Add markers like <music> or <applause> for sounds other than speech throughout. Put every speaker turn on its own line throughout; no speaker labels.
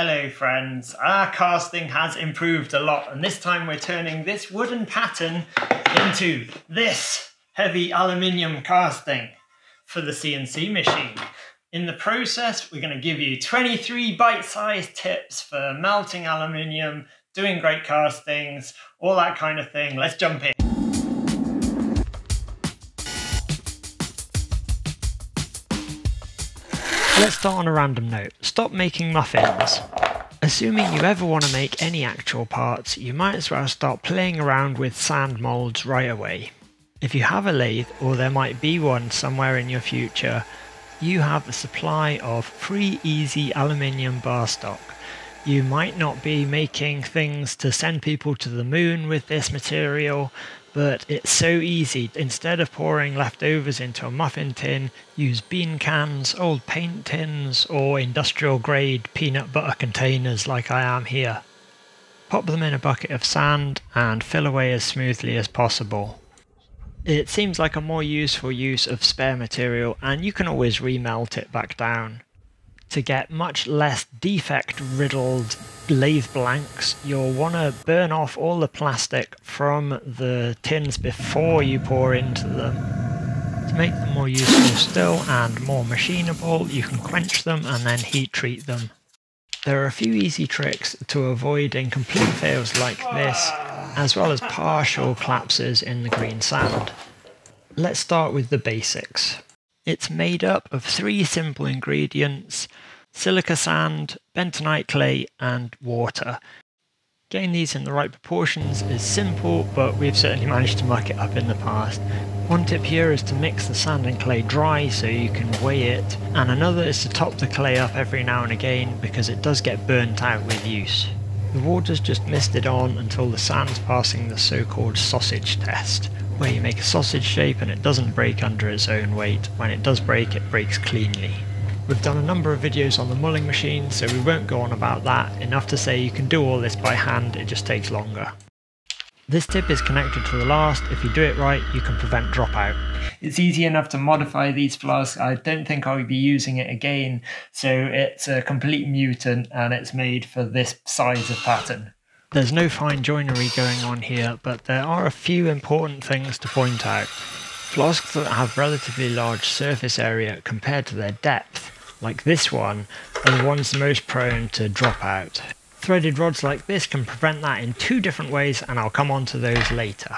Hello friends, our casting has improved a lot and this time we're turning this wooden pattern into this heavy aluminium casting for the CNC machine. In the process, we're going to give you 23 bite-sized tips for melting aluminium, doing great castings, all that kind of thing. Let's jump in. Let's start on a random note. Stop making muffins. Assuming you ever want to make any actual parts, you might as well start playing around with sand molds right away. If you have a lathe, or there might be one somewhere in your future, you have a supply of free easy aluminium bar stock. You might not be making things to send people to the moon with this material, but it's so easy. Instead of pouring leftovers into a muffin tin, use bean cans, old paint tins, or industrial grade peanut butter containers like I am here. Pop them in a bucket of sand and fill away as smoothly as possible. It seems like a more useful use of spare material and you can always remelt it back down. To get much less defect riddled lathe blanks, you'll want to burn off all the plastic from the tins before you pour into them. To make them more useful still and more machinable, you can quench them and then heat treat them. There are a few easy tricks to avoiding incomplete fails like this, as well as partial collapses in the green sand. Let's start with the basics. It's made up of three simple ingredients silica sand, bentonite clay, and water. Getting these in the right proportions is simple, but we've certainly managed to muck it up in the past. One tip here is to mix the sand and clay dry so you can weigh it, and another is to top the clay up every now and again because it does get burnt out with use. The water's just misted on until the sand's passing the so-called sausage test, where you make a sausage shape and it doesn't break under its own weight. When it does break, it breaks cleanly. We've done a number of videos on the mulling machine, so we won't go on about that. Enough to say you can do all this by hand, it just takes longer. This tip is connected to the last. If you do it right, you can prevent dropout. It's easy enough to modify these flasks. I don't think I'll be using it again. So it's a complete mutant and it's made for this size of pattern. There's no fine joinery going on here, but there are a few important things to point out. Flasks that have relatively large surface area compared to their depth like this one, are the ones most prone to drop out. Threaded rods like this can prevent that in two different ways and I'll come on to those later.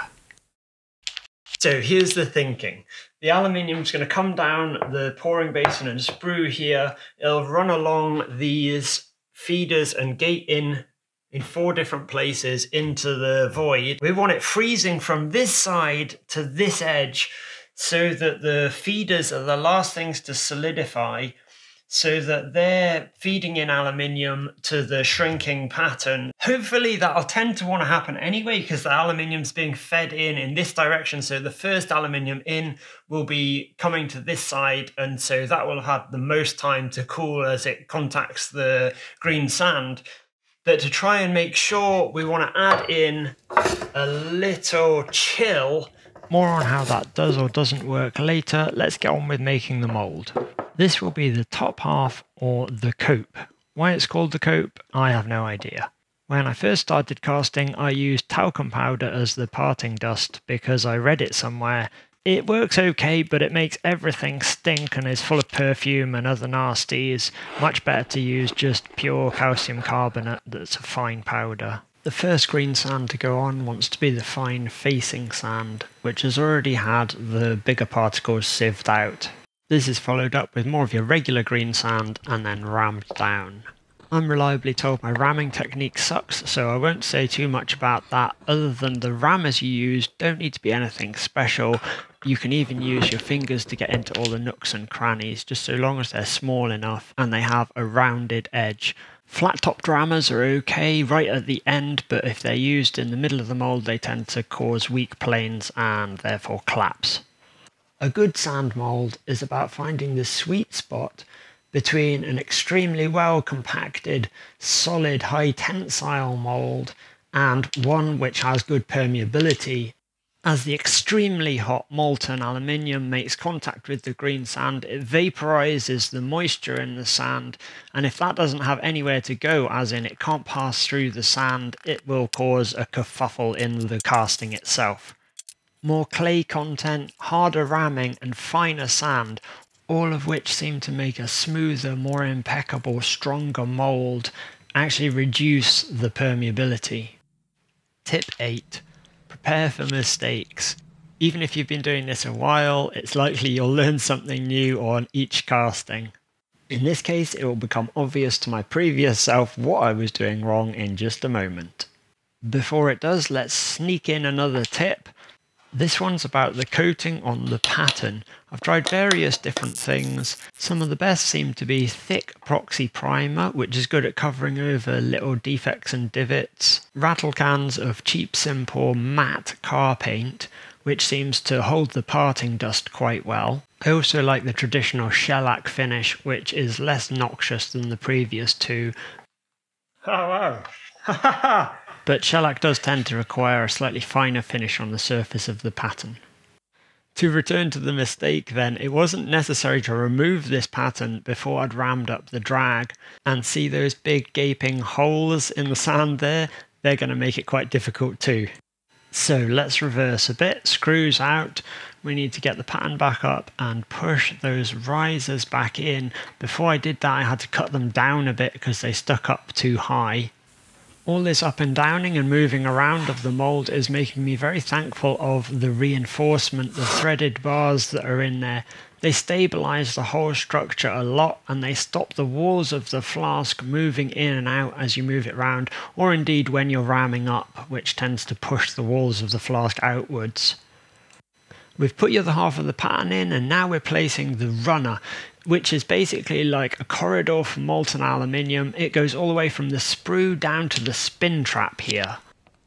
So here's the thinking. The aluminium is going to come down the pouring basin and sprue here. It'll run along these feeders and gate in in four different places into the void. We want it freezing from this side to this edge so that the feeders are the last things to solidify so that they're feeding in aluminium to the shrinking pattern. Hopefully that'll tend to want to happen anyway because the aluminium's being fed in in this direction. So the first aluminium in will be coming to this side. And so that will have the most time to cool as it contacts the green sand. To try and make sure we want to add in a little chill. More on how that does or doesn't work later. Let's get on with making the mold. This will be the top half or the cope. Why it's called the cope, I have no idea. When I first started casting, I used talcum powder as the parting dust because I read it somewhere. It works okay, but it makes everything stink and is full of perfume and other nasties. Much better to use just pure calcium carbonate that's a fine powder. The first green sand to go on wants to be the fine facing sand, which has already had the bigger particles sieved out. This is followed up with more of your regular green sand and then rammed down. I'm reliably told my ramming technique sucks, so I won't say too much about that other than the rammers you use don't need to be anything special. You can even use your fingers to get into all the nooks and crannies, just so long as they're small enough and they have a rounded edge. Flat topped rammers are okay right at the end, but if they're used in the middle of the mould, they tend to cause weak planes and therefore collapse. A good sand mold is about finding the sweet spot between an extremely well compacted, solid, high tensile mold and one which has good permeability. As the extremely hot molten aluminium makes contact with the green sand, it vaporizes the moisture in the sand, and if that doesn't have anywhere to go, as in it can't pass through the sand, it will cause a kerfuffle in the casting itself. More clay content, harder ramming, and finer sand, all of which seem to make a smoother, more impeccable, stronger mould, actually reduce the permeability. Tip 8 prepare for mistakes. Even if you've been doing this a while, it's likely you'll learn something new on each casting. In this case, it will become obvious to my previous self what I was doing wrong in just a moment. Before it does, let's sneak in another tip. This one's about the coating on the pattern. I've tried various different things. Some of the best seem to be thick epoxy primer, which is good at covering over little defects and divots. Rattle cans of cheap simple matte car paint, which seems to hold the parting dust quite well. I also like the traditional shellac finish, which is less noxious than the previous two. Oh wow! <laughs> but shellac does tend to require a slightly finer finish on the surface of the pattern. To return to the mistake then, it wasn't necessary to remove this pattern before I'd rammed up the drag, and see those big gaping holes in the sand there? They're going to make it quite difficult too. So let's reverse a bit, screws out, we need to get the pattern back up and push those risers back in. Before I did that I had to cut them down a bit because they stuck up too high. All this up and downing and moving around of the mould is making me very thankful of the reinforcement, the threaded bars that are in there. They stabilize the whole structure a lot and they stop the walls of the flask moving in and out as you move it around, or indeed when you're ramming up, which tends to push the walls of the flask outwards. We've put the other half of the pattern in and now we're placing the runner which is basically like a corridor for molten aluminium. It goes all the way from the sprue down to the spin trap here.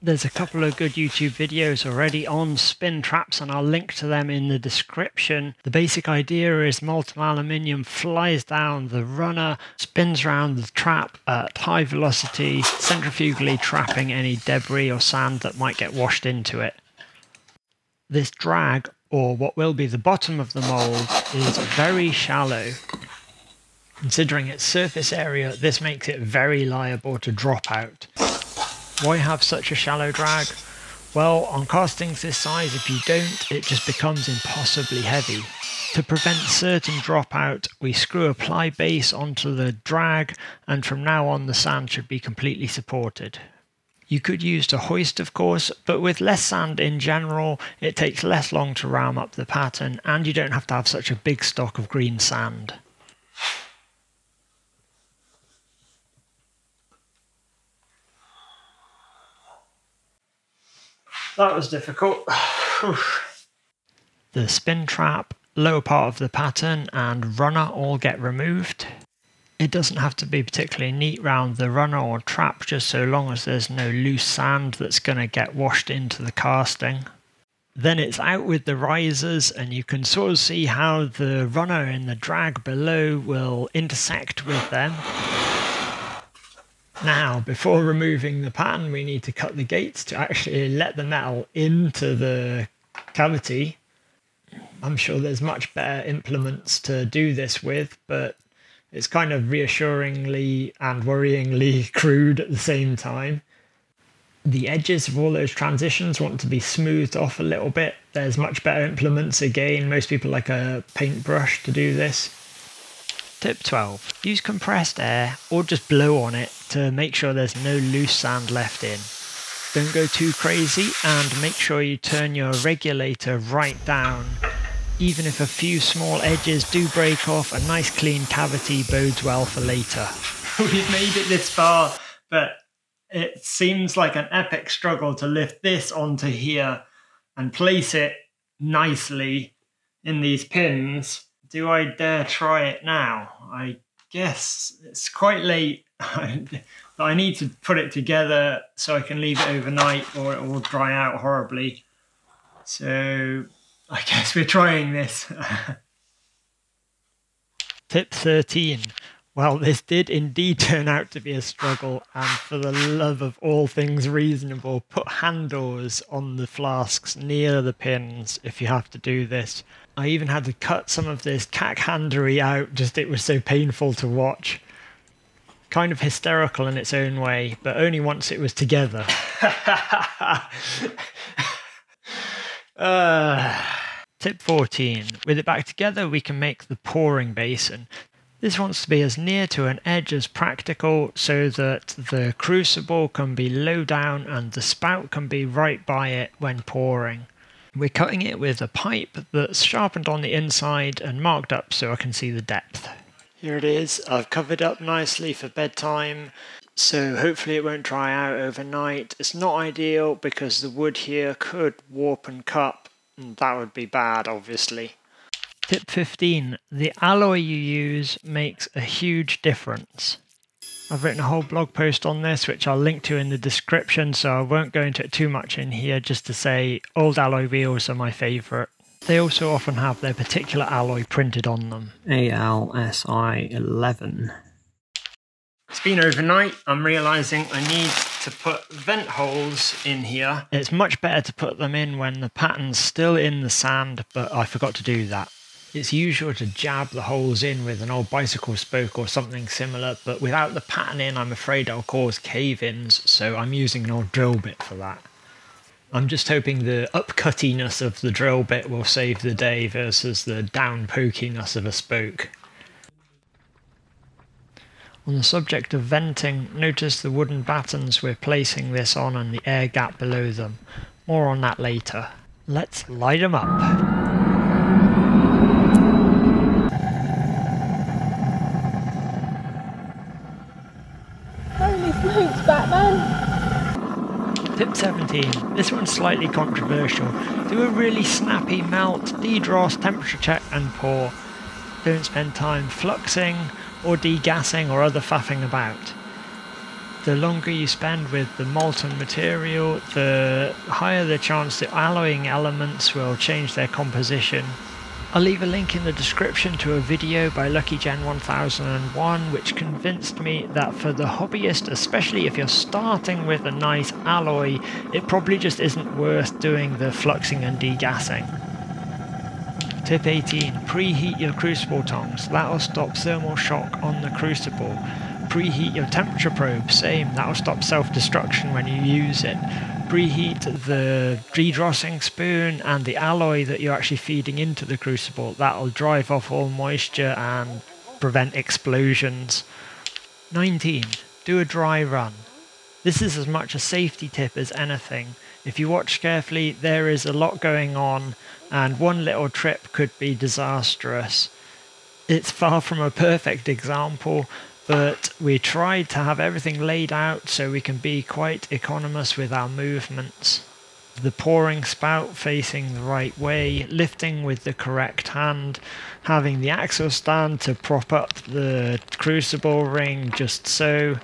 There's a couple of good YouTube videos already on spin traps and I'll link to them in the description. The basic idea is molten aluminium flies down the runner, spins around the trap at high velocity, centrifugally trapping any debris or sand that might get washed into it. This drag or what will be the bottom of the mould, is very shallow. Considering its surface area, this makes it very liable to drop out. Why have such a shallow drag? Well, on castings this size, if you don't, it just becomes impossibly heavy. To prevent certain dropout, we screw a ply base onto the drag, and from now on the sand should be completely supported. You could use a hoist, of course, but with less sand in general, it takes less long to ram up the pattern, and you don't have to have such a big stock of green sand. That was difficult. <sighs> the spin trap, lower part of the pattern, and runner all get removed. It doesn't have to be particularly neat round the runner or trap just so long as there's no loose sand that's going to get washed into the casting. Then it's out with the risers and you can sort of see how the runner and the drag below will intersect with them. Now, before removing the pan, we need to cut the gates to actually let the metal into the cavity. I'm sure there's much better implements to do this with, but it's kind of reassuringly and worryingly <laughs> crude at the same time. The edges of all those transitions want to be smoothed off a little bit. There's much better implements again. Most people like a paintbrush to do this. Tip 12. Use compressed air or just blow on it to make sure there's no loose sand left in. Don't go too crazy and make sure you turn your regulator right down even if a few small edges do break off, a nice clean cavity bodes well for later. <laughs> We've made it this far, but it seems like an epic struggle to lift this onto here and place it nicely in these pins. Do I dare try it now? I guess it's quite late. But <laughs> I need to put it together so I can leave it overnight or it will dry out horribly. So I guess we're trying this. <laughs> Tip 13. Well, this did indeed turn out to be a struggle, and for the love of all things reasonable, put handles on the flasks near the pins if you have to do this. I even had to cut some of this cackhandery out, just it was so painful to watch. Kind of hysterical in its own way, but only once it was together. <laughs> uh, tip 14. With it back together, we can make the pouring basin. This wants to be as near to an edge as practical so that the crucible can be low down and the spout can be right by it when pouring. We're cutting it with a pipe that's sharpened on the inside and marked up so I can see the depth. Here it is, I've covered up nicely for bedtime, so hopefully it won't dry out overnight. It's not ideal because the wood here could warp and cup, and that would be bad obviously. Tip 15. The alloy you use makes a huge difference. I've written a whole blog post on this, which I'll link to in the description, so I won't go into it too much in here, just to say old alloy wheels are my favourite. They also often have their particular alloy printed on them.
ALSI 11.
Been overnight. I'm realising I need to put vent holes in here. It's much better to put them in when the pattern's still in the sand, but I forgot to do that. It's usual to jab the holes in with an old bicycle spoke or something similar, but without the pattern in, I'm afraid I'll cause cave-ins, so I'm using an old drill bit for that. I'm just hoping the upcuttiness of the drill bit will save the day versus the down pokiness of a spoke. On the subject of venting, notice the wooden battens we're placing this on and the air gap below them. More on that later. Let's light them up. Tip 17. This one's slightly controversial. Do a really snappy melt, dedross, temperature check and pour. Don't spend time fluxing or degassing or other faffing about. The longer you spend with the molten material, the higher the chance that alloying elements will change their composition I'll leave a link in the description to a video by Lucky LuckyGen1001 which convinced me that for the hobbyist, especially if you're starting with a nice alloy, it probably just isn't worth doing the fluxing and degassing. Tip 18. Preheat your crucible tongs. That'll stop thermal shock on the crucible. Preheat your temperature probe. Same, that'll stop self-destruction when you use it preheat the dedrossing spoon and the alloy that you're actually feeding into the crucible. That'll drive off all moisture and prevent explosions. 19. Do a dry run. This is as much a safety tip as anything. If you watch carefully, there is a lot going on, and one little trip could be disastrous. It's far from a perfect example, but we tried to have everything laid out so we can be quite economous with our movements. The pouring spout facing the right way, lifting with the correct hand, having the axle stand to prop up the crucible ring just so.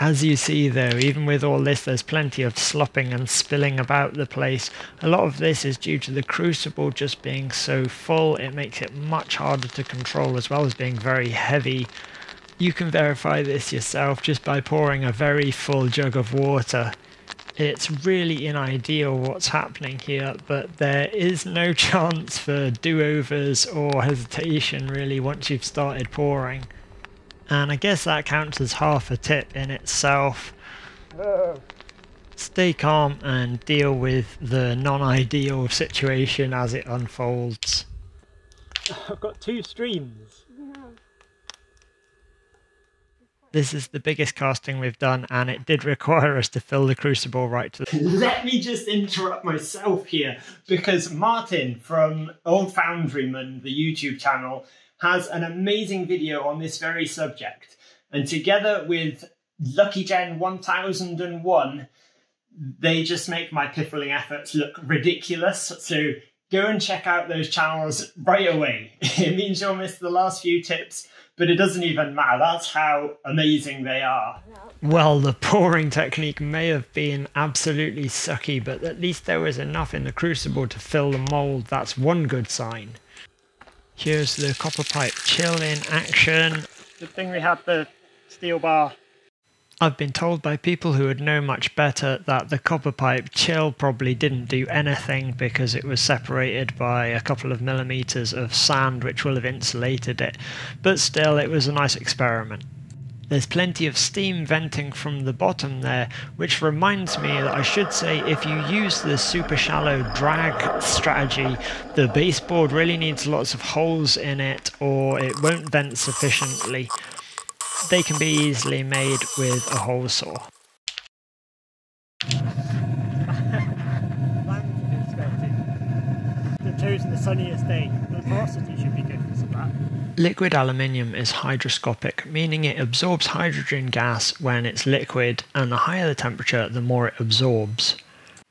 As you see though, even with all this there's plenty of slopping and spilling about the place. A lot of this is due to the crucible just being so full, it makes it much harder to control as well as being very heavy you can verify this yourself just by pouring a very full jug of water. It's really unideal what's happening here, but there is no <laughs> chance for do-overs or hesitation really once you've started pouring. And I guess that counts as half a tip in itself. Stay calm and deal with the non-ideal situation as it unfolds. I've got two streams. This is the biggest casting we've done, and it did require us to fill the crucible right to the... <laughs> Let me just interrupt myself here, because Martin from Old Foundryman, the YouTube channel, has an amazing video on this very subject. And together with Lucky Gen 1001, they just make my piffling efforts look ridiculous. So go and check out those channels right away. <laughs> it means you'll miss the last few tips but it doesn't even matter. That's how amazing they are. Well, the pouring technique may have been absolutely sucky, but at least there was enough in the crucible to fill the mould. That's one good sign. Here's the copper pipe chill in action. Good thing we had the steel bar. I've been told by people who would know much better that the copper pipe chill probably didn't do anything because it was separated by a couple of millimeters of sand which will have insulated it, but still it was a nice experiment. There's plenty of steam venting from the bottom there, which reminds me that I should say if you use the super shallow drag strategy, the baseboard really needs lots of holes in it or it won't vent sufficiently. They can be easily made with a hole saw. <laughs> the sunniest day. The porosity should be. Liquid aluminium is hygroscopic, meaning it absorbs hydrogen gas when it's liquid, and the higher the temperature, the more it absorbs.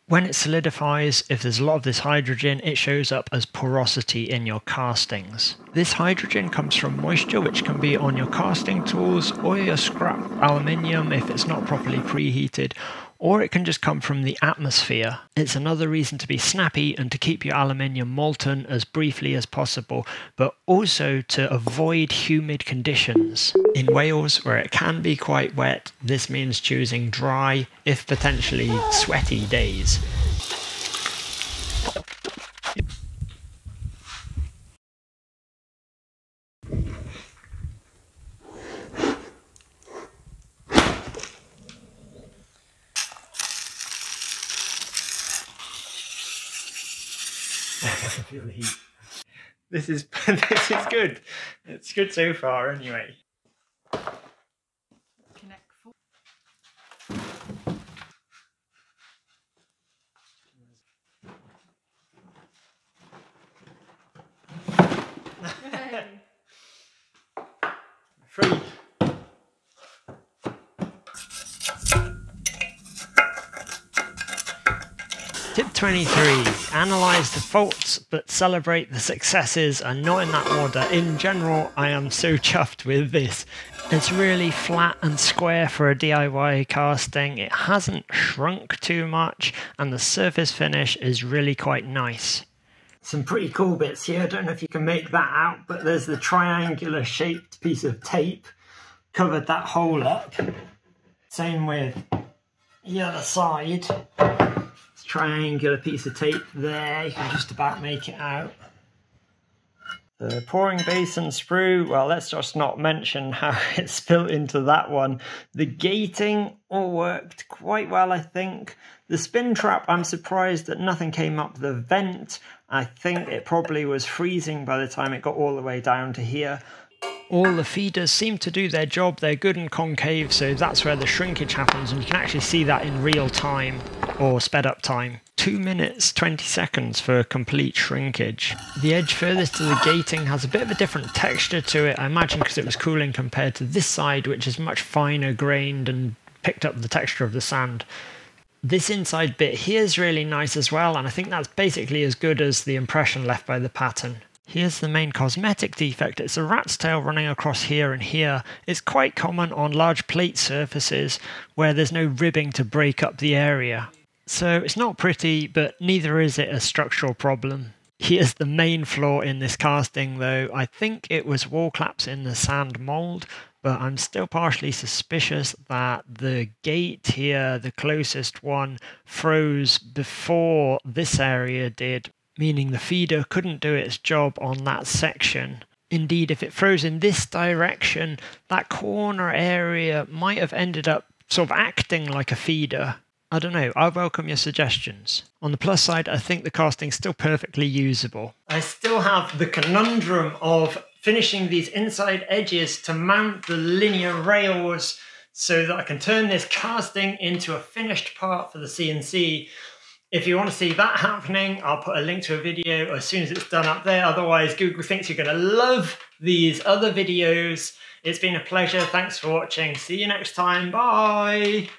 When it solidifies, if there's a lot of this hydrogen, it shows up as porosity in your castings. This hydrogen comes from moisture which can be on your casting tools or your scrap aluminium if it's not properly preheated, or it can just come from the atmosphere. It's another reason to be snappy and to keep your aluminium molten as briefly as possible, but also to avoid humid conditions. In Wales, where it can be quite wet, this means choosing dry, if potentially sweaty days. Feel the heat. This is <laughs> this is good. It's good so far, anyway. Free. 23 Analyze the faults but celebrate the successes and not in that order. In general, I am so <laughs> chuffed with this. It's really flat and square for a DIY casting. It hasn't shrunk too much and the surface finish is really quite nice. Some pretty cool bits here. I don't know if you can make that out, but there's the triangular shaped piece of tape covered that hole up. Same with the other side triangular piece of tape there. You can just about make it out. The pouring basin sprue, well, let's just not mention how <laughs> it's spilt into that one. The gating all worked quite well, I think. The spin trap, I'm surprised that nothing came up the vent. I think it probably was freezing by the time it got all the way down to here. All the feeders seem to do their job, they're good and concave, so that's where the shrinkage happens, and you can actually see that in real time or sped up time. 2 minutes 20 seconds for complete shrinkage. The edge furthest to the gating has a bit of a different texture to it, I imagine because it was cooling compared to this side which is much finer grained and picked up the texture of the sand. This inside bit here is really nice as well and I think that's basically as good as the impression left by the pattern. Here's the main cosmetic defect. It's a rat's tail running across here and here. It's quite common on large plate surfaces where there's no ribbing to break up the area. So it's not pretty, but neither is it a structural problem. Here's the main flaw in this casting though. I think it was wall claps in the sand mould, but I'm still partially suspicious that the gate here, the closest one, froze before this area did, meaning the feeder couldn't do its job on that section. Indeed, if it froze in this direction, that corner area might have ended up sort of acting like a feeder I don't know. I welcome your suggestions. On the plus side, I think the casting's still perfectly usable. I still have the conundrum of finishing these inside edges to mount the linear rails so that I can turn this casting into a finished part for the CNC. If you want to see that happening, I'll put a link to a video as soon as it's done up there. Otherwise, Google thinks you're going to love these other videos. It's been a pleasure. Thanks for watching. See you next time. Bye.